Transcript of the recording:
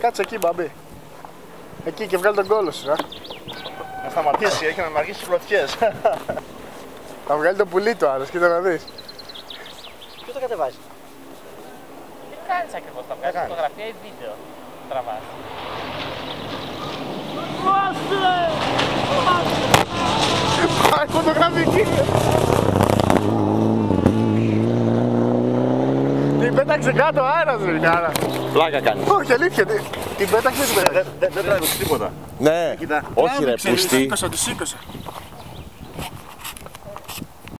Κάτσε εκεί, μπαμπή. Εκεί και βγάλει τον κόλο σου. α. Να σταματήσει, έχει να μ' αργήσει τις πλωτιές. Θα βγάλει το πουλί του άλλος, κοίτα να δεις. Ποιο το κατεβάζει. Τι κάνεις ακριβώς, θα βγάζεις κάνεις. φωτογραφία ή βίντεο. Τραβάς. Πάει φωτογραφική. Πέταξε κάτω ο αέρας, ρε κάρα. Πλάκα κάνει. Όχι, αλήθεια. τι- Την πέταξε, την πέταξε. Δεν δεν τράβηξε τίποτα. Ναι, Κοίτα. όχι ρε, Τράβηξε, τη πουστή. σήκωσε, τη σήκωσε.